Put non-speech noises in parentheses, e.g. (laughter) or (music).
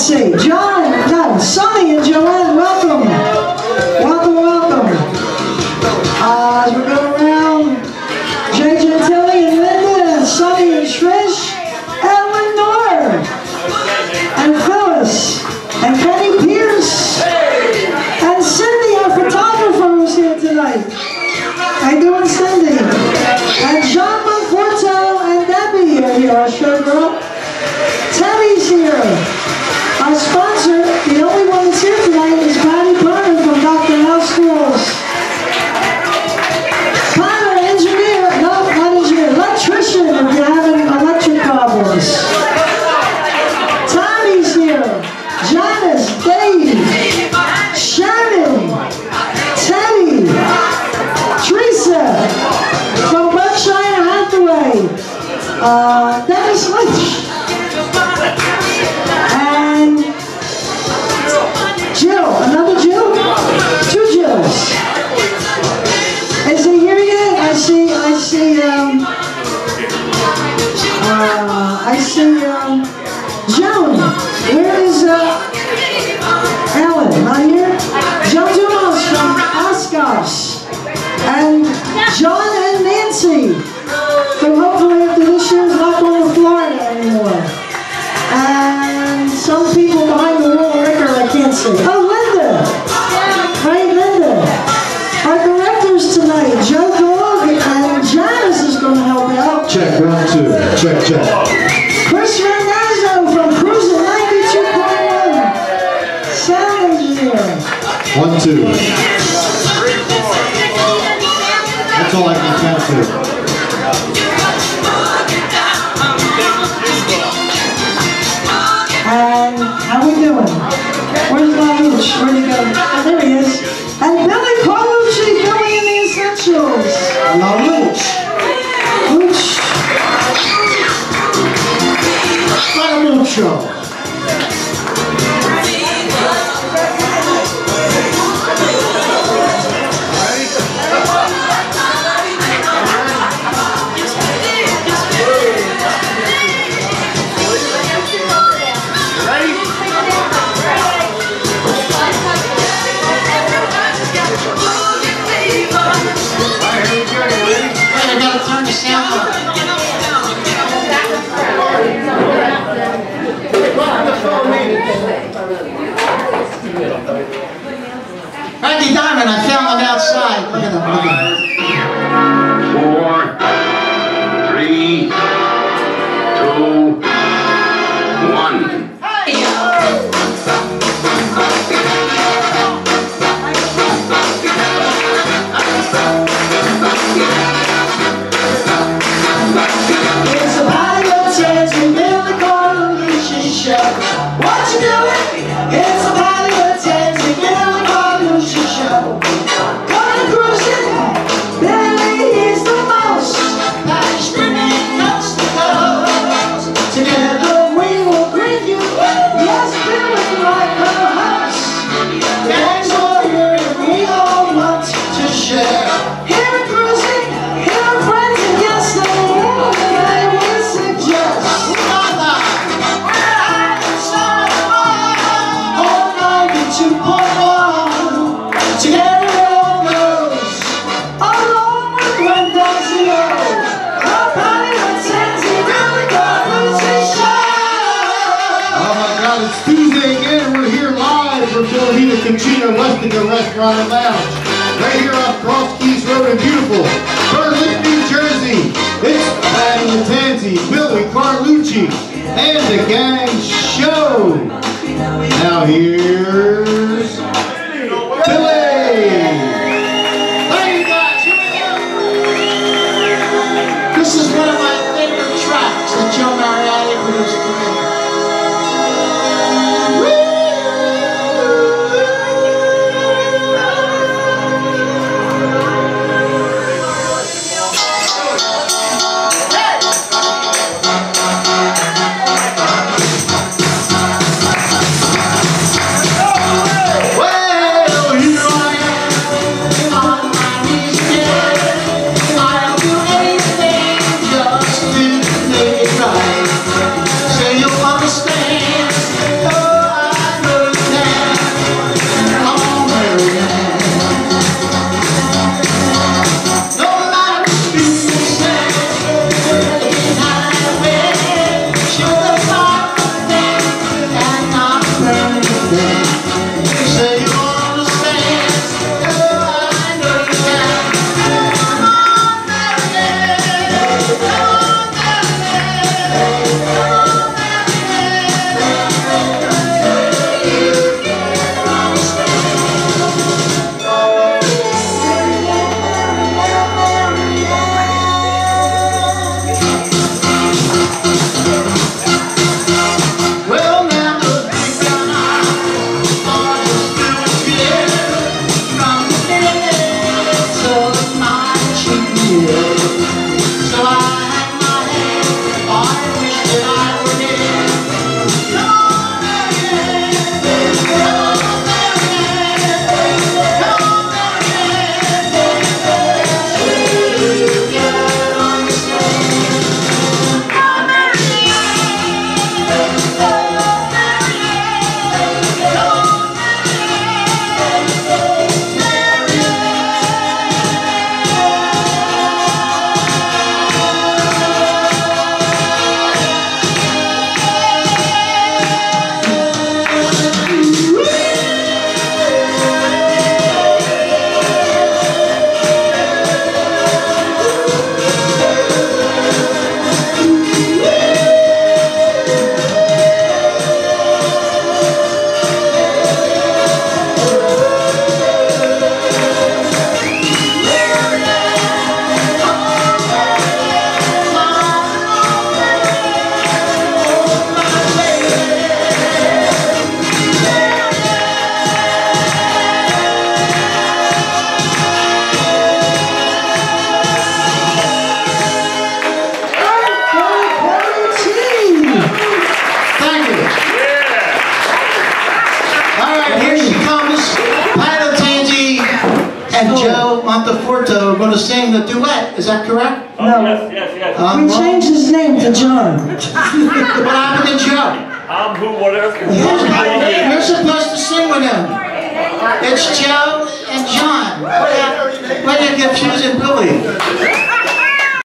let's see. John, no, Sonny and Joanne, welcome. Welcome, welcome. Uh, as we go around, Jay Gentili and Linda, and Sonny and Trish, and Lenore, and Phyllis, and Kenny Pierce, and Cindy, our photographer, who's here tonight. How you doing, Cindy? And John Monforto and Debbie are here, our showgirl. Teddy's here. Joan. Where is, uh, Ellen? Not here? Joan Dumas from Oshkosh. And John and Nancy. From hopefully One, two. That's all I can count to. And how we doing? Where's Laluch? Where'd he go? Oh, there he is. And Billy Carlucci, Billy in the Essentials. Laluch. Luch. Mucho. Rustica Restaurant and Lounge. Right here on Cross Keys Road in beautiful Berlin, New Jersey. It's Patti Lattanzi, Billy Carlucci, and the gang show. Now here's Billy. Hey, guys, here we go. This is one of my favorite tracks that Joe going to sing the duet. Is that correct? Oh, No. yes, yes, yes. Um, We well, changed his name to John. (laughs) what happened to Joe? I'm who, whatever. You're, you're supposed to sing with him. It's Joe and John. What are you confusing Billy?